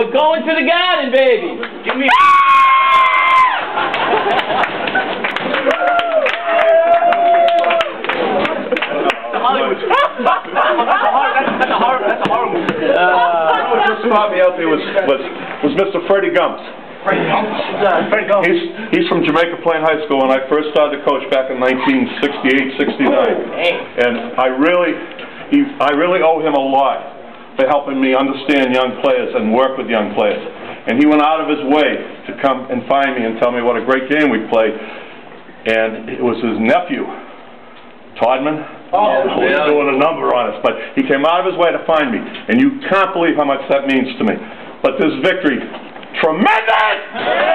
We're going to the garden, baby. Give me. That's a horror. That's a horror movie. Just brought me out there was, was, was Mr. Freddie Gumps. Freddie Gumps. Uh, Freddie Gumps. He's, he's from Jamaica Plain High School when I first started to coach back in 1968, 69. Hey. And I really, he, I really owe him a lot for helping me understand young players and work with young players. And he went out of his way to come and find me and tell me what a great game we played. And it was his nephew, Todman, Oh, who was doing a number on us. But he came out of his way to find me. And you can't believe how much that means to me. But this victory, tremendous!